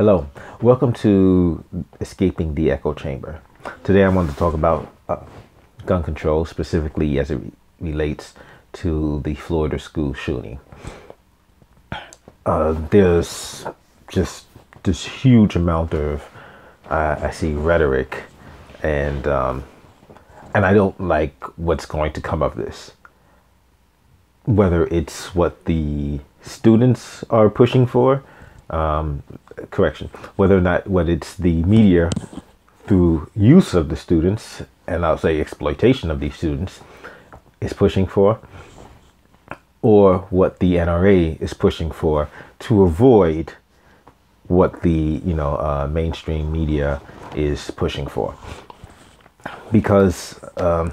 Hello, welcome to Escaping the Echo Chamber. Today I want to talk about uh, gun control, specifically as it re- relates to the Florida school shooting. Uh, there's just this huge amount of, uh, I see rhetoric, and um, and I don't like what's going to come of this. Whether it's what the students are pushing for, um, correction, whether or not what it's the media through use of the students, and I'll say exploitation of these students, is pushing for, or what the NRA is pushing for to avoid what the you know uh, mainstream media is pushing for, because um,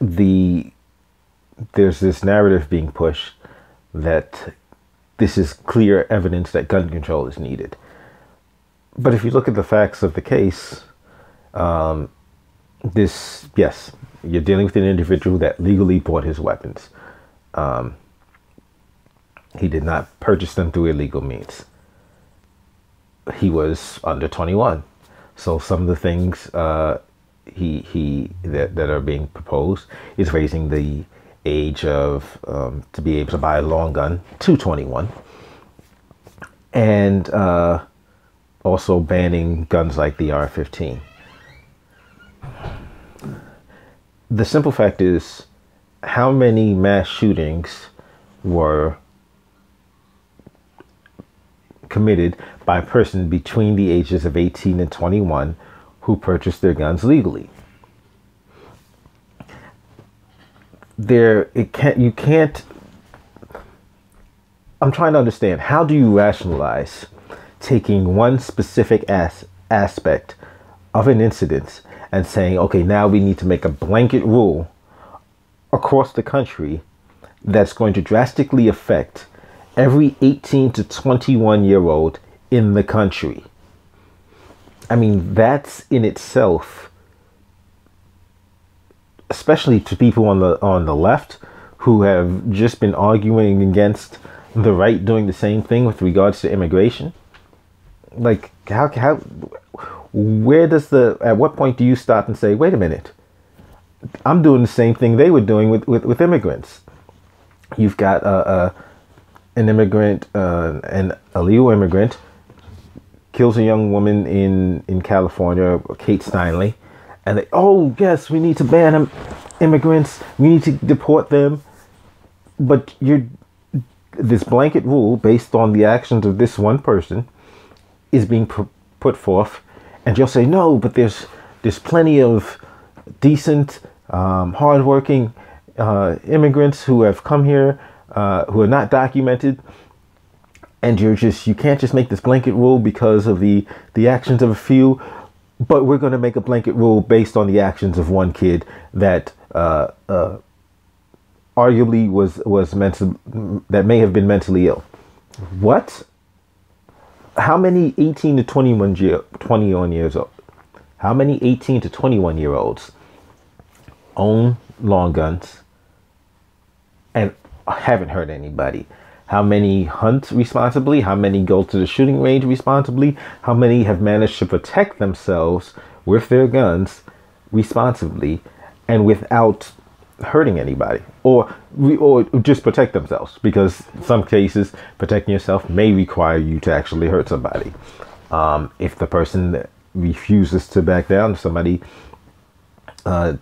the there's this narrative being pushed that this is clear evidence that gun control is needed. But if you look at the facts of the case, um, this, yes, you're dealing with an individual that legally bought his weapons. Um, he did not purchase them through illegal means. He was under 21. So some of the things uh, he he that, that are being proposed is raising the age of um, to be able to buy a long gun 221, and uh, also banning guns like the AR-15 the simple fact is how many mass shootings were committed by a person between the ages of 18 and 21 who purchased their guns legally there it can't you can't I'm trying to understand how do you rationalize taking one specific as, aspect of an incident and saying okay now we need to make a blanket rule across the country that's going to drastically affect every 18 to 21 year old in the country? I mean that's in itself especially to people on the on the left who have just been arguing against the right doing the same thing with regards to immigration. Like how how where does the at what point do you stop and say wait a minute. I'm doing the same thing they were doing with with, with immigrants. You've got uh, an immigrant uh, an illegal immigrant kills a young woman in in california kate steinle and they, oh yes, we need to ban them, immigrants. We need to deport them. But you're this blanket rule based on the actions of this one person is being pr- put forth, and you'll say no, but there's there's plenty of decent, um, hardworking uh, immigrants who have come here uh, who are not documented and you're just you can't just make this blanket rule because of the the actions of a few but we're going to make a blanket rule based on the actions of one kid that uh, uh, arguably was was mental that may have been mentally ill. What? How many 18 to 21 year, 21 years old? How many 18 to 21 year olds own long guns and haven't hurt anybody? How many hunt responsibly, how many go to the shooting range responsibly, how many have managed to protect themselves with their guns responsibly and without hurting anybody? Or or just protect themselves? Because some cases protecting yourself may require you to actually hurt somebody. Um, if the person refuses to back down somebody uh,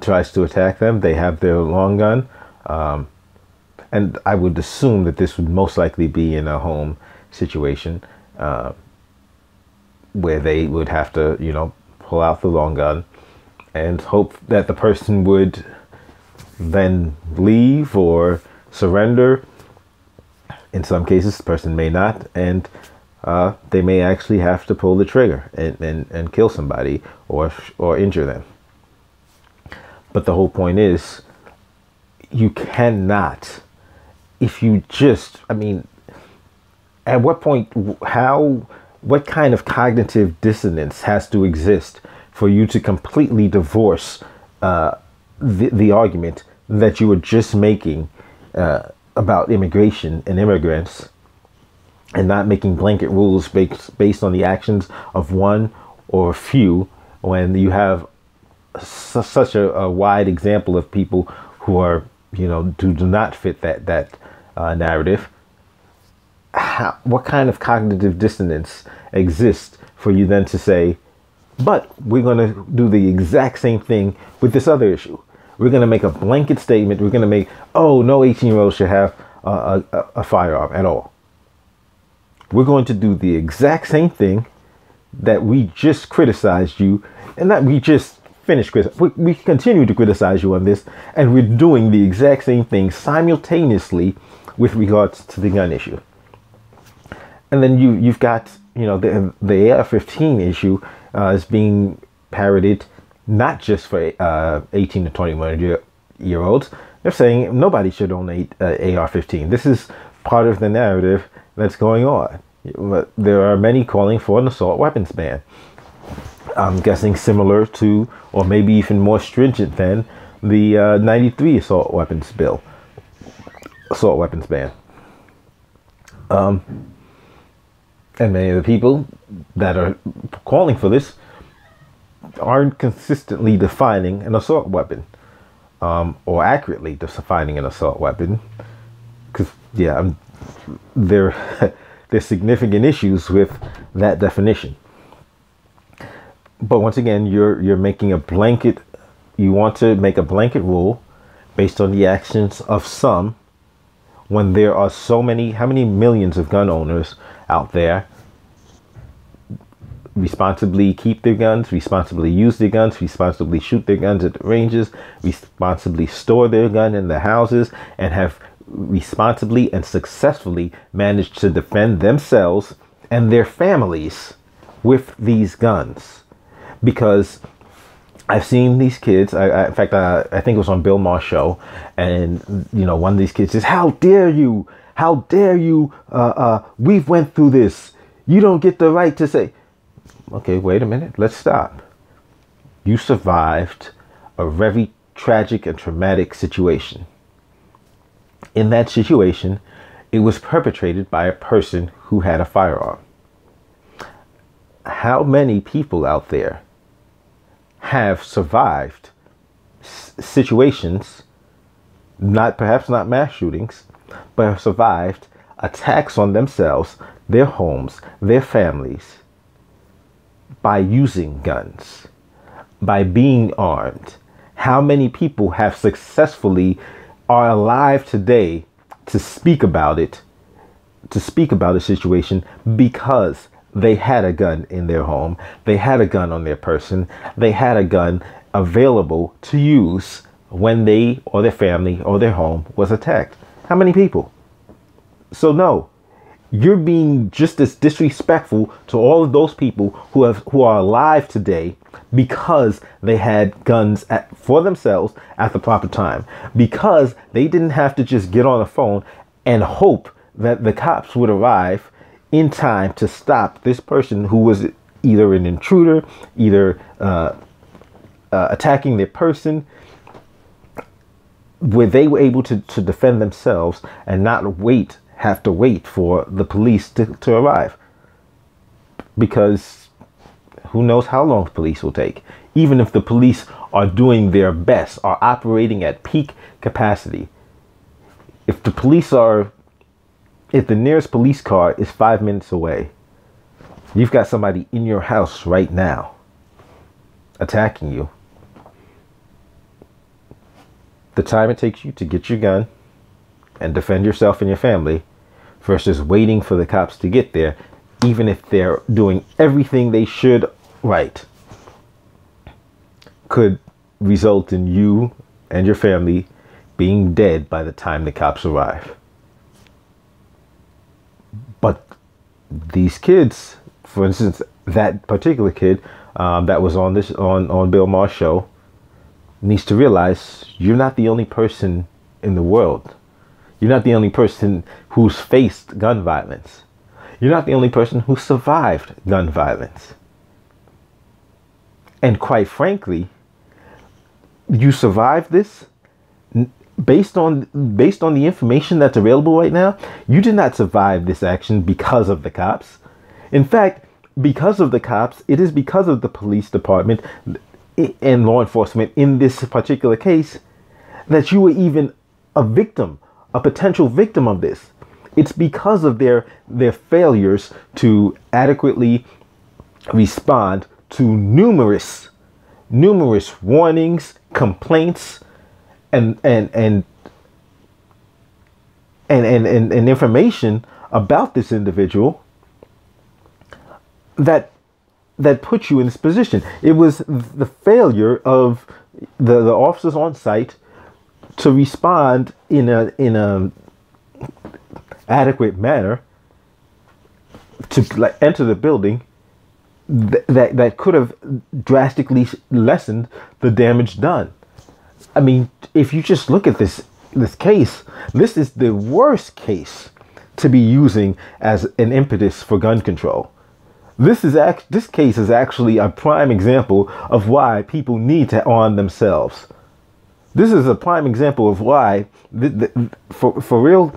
tries to attack them they have their long gun um, and I would assume that this would most likely be in a home situation uh, where they would have to, you know, pull out the long gun and hope that the person would then leave or surrender. In some cases, the person may not, and uh, they may actually have to pull the trigger and, and, and kill somebody or or injure them. But the whole point is, you cannot if you just, I mean, at what point, how, what kind of cognitive dissonance has to exist for you to completely divorce uh, the, the argument that you were just making uh, about immigration and immigrants and not making blanket rules based, based on the actions of one or a few when you have su- such a, a, wide example of people who are you know do, do not fit that that uh, narrative How, what kind of cognitive dissonance exists for you then to say but we're going to do the exact same thing with this other issue. We're going to make a blanket statement. We're going to make oh no 18 year old should have a, a, a firearm at all. We're going to do the exact same thing that we just criticized you and that we just finished we, we continue to criticize you on this and we're doing the exact same thing simultaneously with regards to the gun issue. And then you you've got you know the the AR-15 issue uh, is being parroted not just for uh, 18 to 21 year, year olds they're saying nobody should own a, uh, AR-15 this is part of the narrative that's going on. There are many calling for an assault weapons ban I'm guessing similar to, or maybe even more stringent than, the uh, 93 assault weapons bill, assault weapons ban. Um, and many of the people that are calling for this aren't consistently defining an assault weapon um, or accurately defining an assault weapon. Because, yeah, I'm, there, there's significant issues with that definition but once again, you're you're making a blanket. You want to make a blanket rule based on the actions of some. When there are so many, how many millions of gun owners out there responsibly keep their guns, responsibly use their guns, responsibly shoot their guns at the ranges, responsibly store their gun in their houses, and have responsibly and successfully managed to defend themselves and their families with these guns because I've seen these kids. I, I in fact, uh, I think it was on Bill Maher's show, and you know, one of these kids says, "How dare you? How dare you? Uh, uh, we've went through this. You don't get the right to say." Okay, wait a minute. Let's stop. You survived a very tragic and traumatic situation. In that situation, it was perpetrated by a person who had a firearm. How many people out there have survived situations, not perhaps not mass shootings, but have survived attacks on themselves, their homes, their families by using guns, by being armed. How many people have successfully are alive today to speak about it, to speak about a situation because they had a gun in their home, they had a gun on their person, they had a gun available to use when they or their family or their home was attacked. How many people? So no, you're being just as disrespectful to all of those people who have who are alive today because they had guns at, for themselves at the proper time because they didn't have to just get on the phone and hope that the cops would arrive in time to stop this person who was either an intruder, either uh, uh, attacking their person, where they were able to, to defend themselves and not wait, have to wait for the police to, to arrive. Because who knows how long the police will take. Even if the police are doing their best, are operating at peak capacity. If the police are if the nearest police car is five minutes away, you've got somebody in your house right now attacking you. The time it takes you to get your gun and defend yourself and your family versus waiting for the cops to get there, even if they're doing everything they should right, could result in you and your family being dead by the time the cops arrive. But these kids, for instance, that particular kid um, that was on this on on Bill Maher's show, needs to realize you're not the only person in the world. You're not the only person who's faced gun violence. You're not the only person who survived gun violence. And quite frankly, you survived this based on based on the information that's available right now, you did not survive this action because of the cops. In fact, because of the cops, it is because of the police department and law enforcement in this particular case that you were even a victim, a potential victim of this. It's because of their their failures to adequately respond to numerous numerous warnings, complaints, and and and and and, and, and information about this individual that that put you in this position. It was the failure of the, the officers on site to respond in a in a adequate manner to like, enter the building th- that that could have drastically lessened the damage done. I mean, if you just look at this this case, this is the worst case to be using as an impetus for gun control. This is act this case is actually a prime example of why people need to arm themselves. This is a prime example of why, the, the, for for real,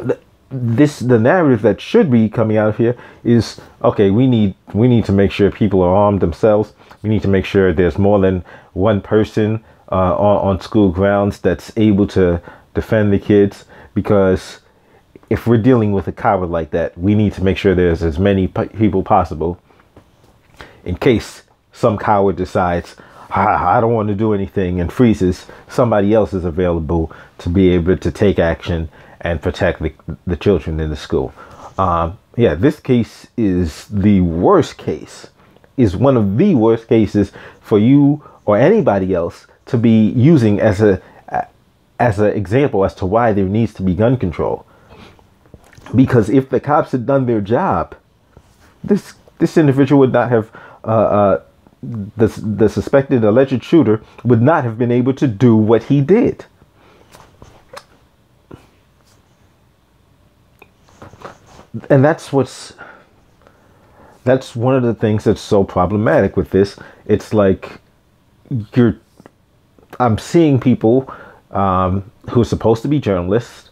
the, this the narrative that should be coming out of here is okay. We need we need to make sure people are armed themselves. We need to make sure there's more than one person uh, on, on school grounds that's able to defend the kids because if we're dealing with a coward like that, we need to make sure there's as many people possible in case some coward decides, I, I don't want to do anything and freezes, somebody else is available to be able to take action and protect the, the children in the school. Um, yeah, this case is the worst case, is one of the worst cases for you or anybody else to be using as a as an example as to why there needs to be gun control. Because if the cops had done their job, this this individual would not have uh, uh, the the suspected alleged shooter would not have been able to do what he did. And that's what's that's one of the things that's so problematic with this. It's like you're I'm seeing people um, who are supposed to be journalists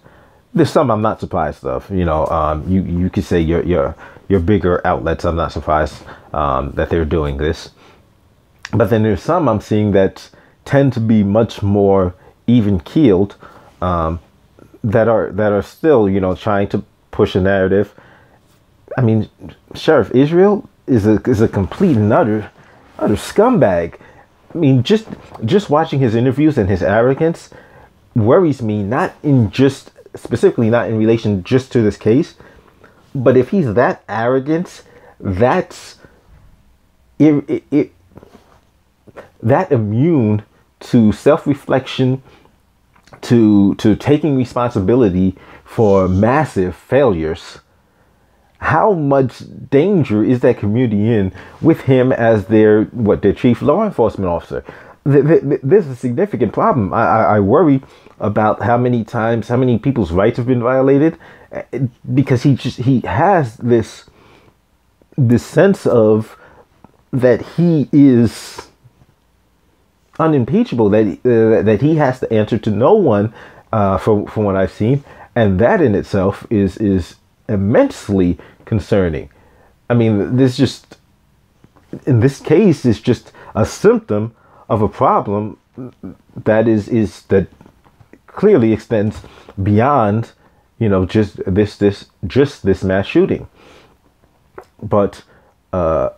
there's some I'm not surprised of. You know, um, you you could say your your your bigger outlets. I'm not surprised um, that they're doing this, but then there's some I'm seeing that tend to be much more even keeled, um, that are that are still you know trying to push a narrative. I mean, Sheriff Israel is a is a complete and utter utter scumbag. I mean, just just watching his interviews and his arrogance worries me. Not in just specifically not in relation just to this case, but if he's that arrogant, that's it, it, it that immune to self-reflection, to to taking responsibility for massive failures. How much danger is that community in with him as their what their chief law enforcement officer? There's a significant problem. I, I, worry about how many times, how many people's rights have been violated, eh, because he just he has this this sense of that he is unimpeachable, that uh, that he has to answer to no one, uh, from from what I've seen, and that in itself is is immensely concerning. I mean, this just in this case is just a symptom of a problem that is is that clearly extends beyond, you know, just this this just this mass shooting. But uh,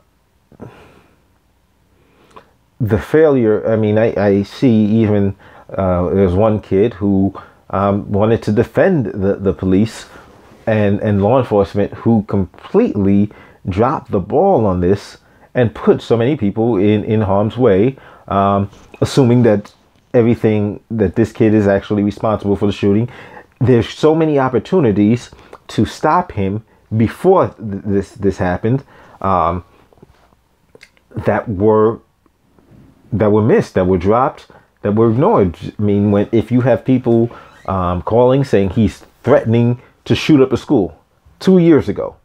the failure. I mean, I, I see even uh, there's one kid who um, wanted to defend the, the police and and law enforcement who completely dropped the ball on this and put so many people in in harm's way, um, assuming that everything that this kid is actually responsible for the shooting. There's so many opportunities to stop him before th- this this happened um, that were that were missed, that were dropped, that were ignored. I mean, when if you have people um, calling saying he's threatening to shoot up a school two years ago,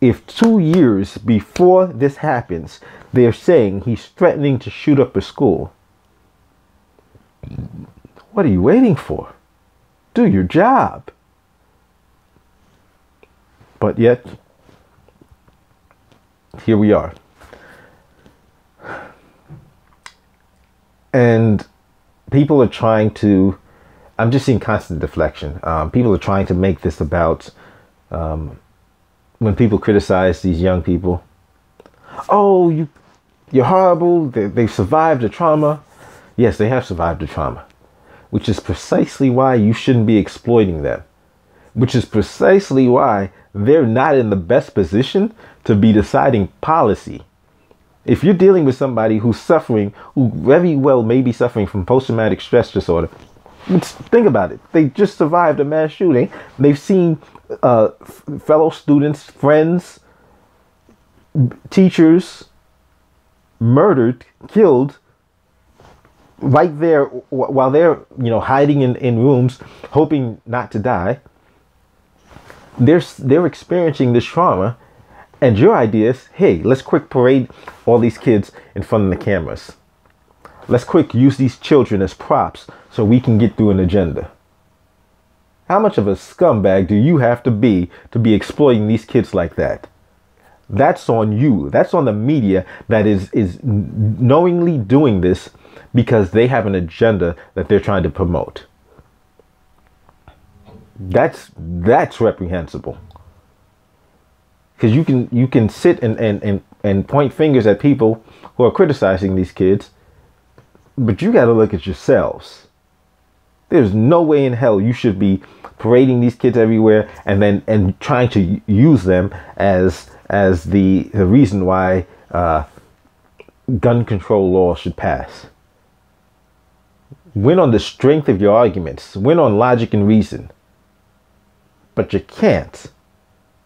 if two years before this happens, they're saying he's threatening to shoot up a school, What are you waiting for? Do your job. But yet, here we are. And people are trying to, I'm just seeing constant deflection. Um, people are trying to make this about um, when people criticize these young people. Oh, you, you're horrible. They, they've survived the trauma. Yes, they have survived the trauma, which is precisely why you shouldn't be exploiting them, which is precisely why they're not in the best position to be deciding policy. If you're dealing with somebody who's suffering, who very well may be suffering from post traumatic stress disorder, think about it. They just survived a mass shooting. They've seen uh, fellow students, friends, teachers murdered, killed right there while they're you know hiding in, in rooms hoping not to die they're they're experiencing this trauma and your idea is hey let's quick parade all these kids in front of the cameras let's quick use these children as props so we can get through an agenda. How much of a scumbag do you have to be to be exploiting these kids like that? That's on you. That's on the media that is is knowingly doing this because they have an agenda that they're trying to promote. That's that's reprehensible. Because you can you can sit and, and, and, and point fingers at people who are criticizing these kids, but you got to look at yourselves. There's no way in hell you should be parading these kids everywhere and then and trying to use them as as the the reason why uh, gun control law should pass. Win on the strength of your arguments. Win on logic and reason. But you can't.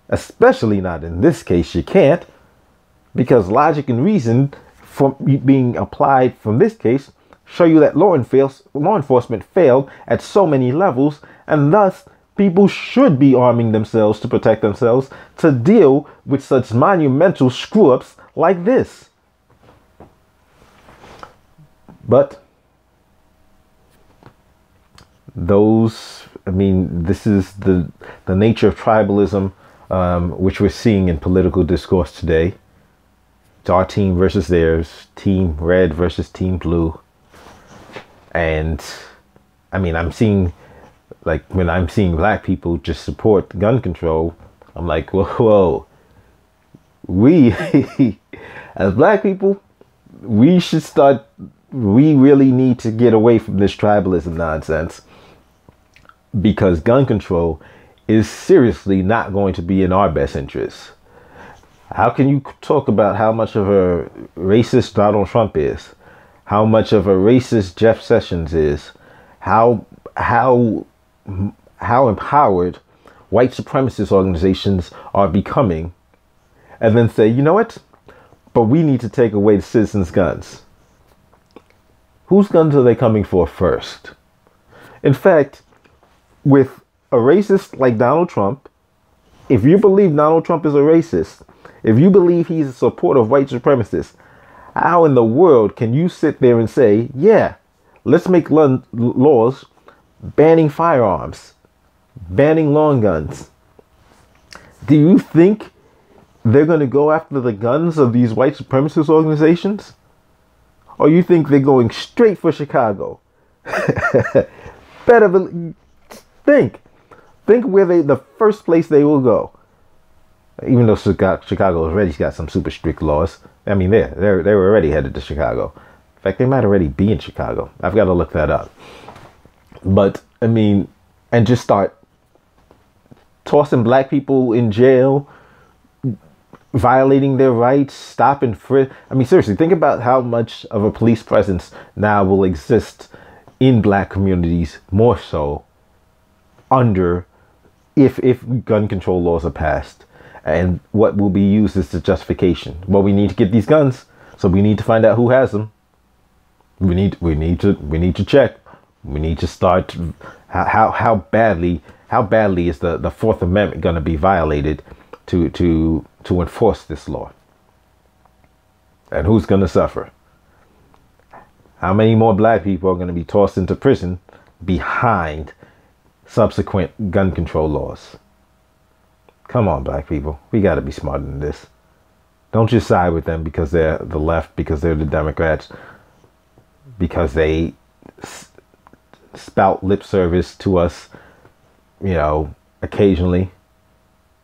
Especially not in this case, you can't. Because logic and reason from being applied from this case show you that law, law enforcement failed at so many levels, and thus people should be arming themselves to protect themselves to deal with such monumental screw ups like this. But those I mean, this is the the nature of tribalism, um, which we're seeing in political discourse today. It's our team versus theirs, team red versus team blue. And I mean, I'm seeing, like, when I'm seeing black people just support gun control, I'm like, whoa, whoa. we, as black people, we should start, we really need to get away from this tribalism nonsense because gun control is seriously not going to be in our best interest. How can you talk about how much of a racist Donald Trump is? How much of a racist Jeff Sessions is? How how how empowered white supremacist organizations are becoming and then say, "You know what? But we need to take away the citizens' guns." Whose guns are they coming for first? In fact, with a racist like Donald Trump, if you believe Donald Trump is a racist, if you believe he's a supporter of white supremacists, how in the world can you sit there and say, yeah, let's make laws banning firearms, banning long guns? Do you think they're going to go after the guns of these white supremacist organizations? Or you think they're going straight for Chicago? Better Think. Think where they the first place they will go. Even though Chicago already's got some super strict laws. I mean, they they they were already headed to Chicago. In fact, they might already be in Chicago. I've got to look that up. But I mean, and just start tossing black people in jail, violating their rights, stopping frisk. I mean, seriously, think about how much of a police presence now will exist in black communities more so under if if gun control laws are passed and what will be used as the justification. Well we need to get these guns so we need to find out who has them. We need we need to we need to check. We need to start how how how badly how badly is the the fourth amendment going to be violated to to to enforce this law? And who's going to suffer? How many more black people are going to be tossed into prison behind subsequent gun control laws. Come on, black people. We got to be smarter than this. Don't just side with them because they're the left, because they're the Democrats, because they spout lip service to us, you know, occasionally.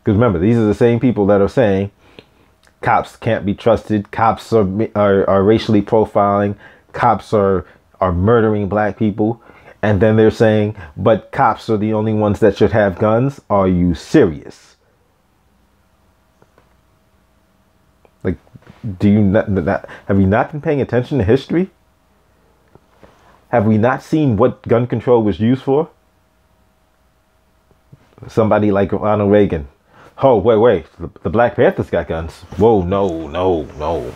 Because remember, these are the same people that are saying cops can't be trusted, cops are, are, are racially profiling, cops are, are murdering black people. And then they're saying, but cops are the only ones that should have guns. Are you serious? Like, do you not, not have you not been paying attention to history? Have we not seen what gun control was used for? Somebody like Ronald Reagan. Oh, wait, wait. The, the Black Panthers got guns. Whoa, no, no, no.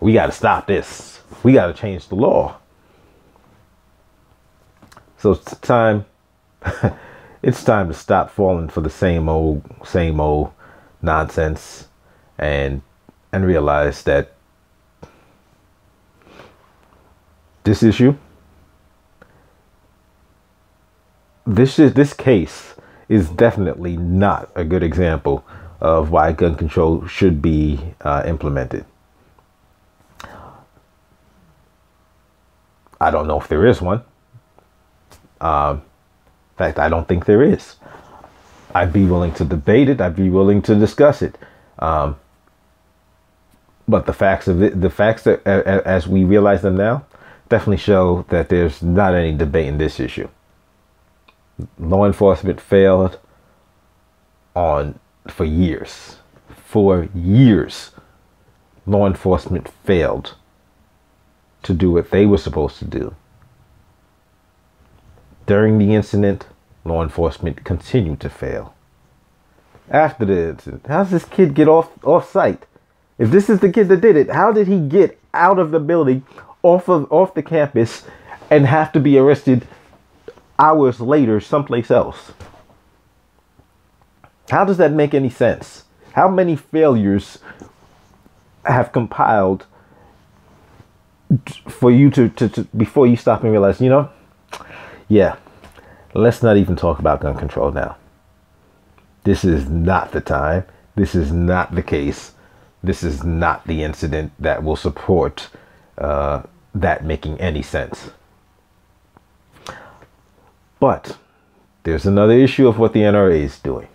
We got to stop this. We got to change the law. So it's time. it's time to stop falling for the same old, same old nonsense, and and realize that this issue this is this case is definitely not a good example of why gun control should be uh, implemented. I don't know if there is one. Um, in fact, I don't think there is. I'd be willing to debate it. I'd be willing to discuss it. Um, but the facts of it, the facts that, as we realize them now, definitely show that there's not any debate in this issue law enforcement failed on for years. For years, law enforcement failed to do what they were supposed to do. During the incident, law enforcement continued to fail. After the incident, how does this kid get off off site? If this is the kid that did it, how did he get out of the building, off of off the campus, and have to be arrested hours later someplace else. How does that make any sense? How many failures have compiled for you to, to, to, before you stop and realize, you know, yeah, let's not even talk about gun control now. This is not the time. This is not the case. This is not the incident that will support uh, that making any sense. But there's another issue of what the NRA is doing.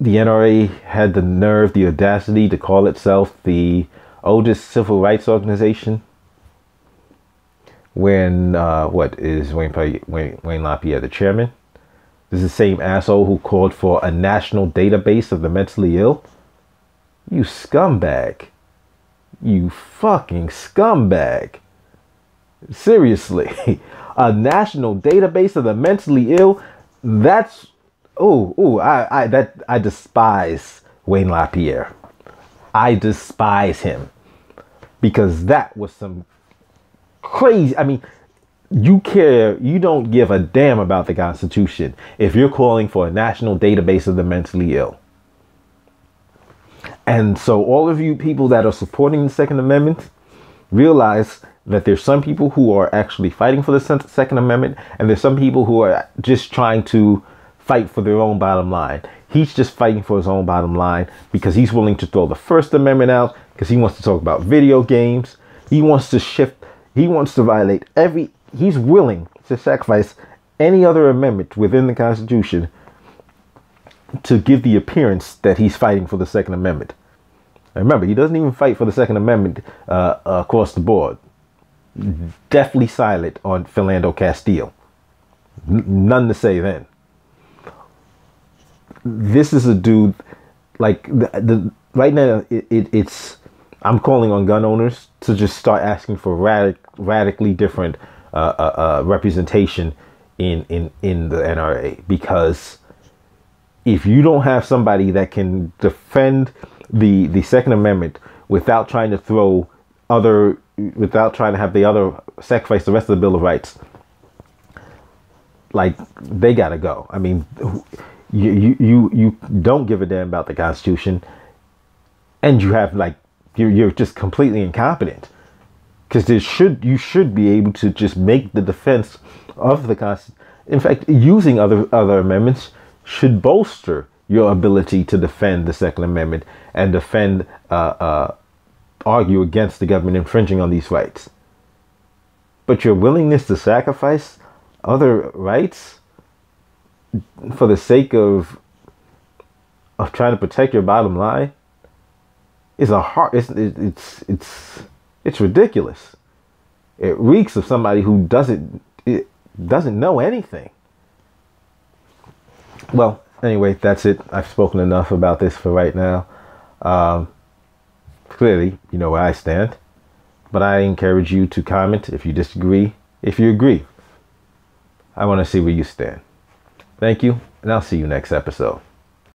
The NRA had the nerve, the audacity to call itself the oldest civil rights organization. When, uh, what is Wayne, Wayne, Wayne LaPierre the chairman? This is the same asshole who called for a national database of the mentally ill. You scumbag. You fucking scumbag. Seriously, a national database of the mentally ill. That's oh oh I I that I despise Wayne LaPierre. I despise him because that was some crazy. I mean, you care, you don't give a damn about the Constitution if you're calling for a national database of the mentally ill. And so, all of you people that are supporting the Second Amendment, realize that there's some people who are actually fighting for the Second Amendment, and there's some people who are just trying to fight for their own bottom line. He's just fighting for his own bottom line because he's willing to throw the First Amendment out because he wants to talk about video games. He wants to shift, he wants to violate every, he's willing to sacrifice any other amendment within the Constitution to give the appearance that he's fighting for the Second Amendment. And remember, he doesn't even fight for the Second Amendment uh, across the board deathly silent on Philando Castile. N- none to say then. This is a dude like the, the right now it, it, it's I'm calling on gun owners to just start asking for radic, radically different uh, representation in, in in the NRA because if you don't have somebody that can defend the the Second Amendment without trying to throw other without trying to have the other sacrifice the rest of the Bill of Rights. Like they gotta go. I mean, you you you, you don't give a damn about the Constitution, and you have like you're you're just completely incompetent. Because there should you should be able to just make the defense of the Constitution. In fact, using other other amendments should bolster your ability to defend the Second Amendment and defend, uh, uh, argue against the government infringing on these rights. But your willingness to sacrifice other rights for the sake of of trying to protect your bottom line is a hard. It's it's it's it's ridiculous. It reeks of somebody who doesn't it doesn't know anything. Well, anyway, that's it. I've spoken enough about this for right now. Um, clearly, you know where I stand. But I encourage you to comment if you disagree. If you agree, I want to see where you stand. Thank you, and I'll see you next episode.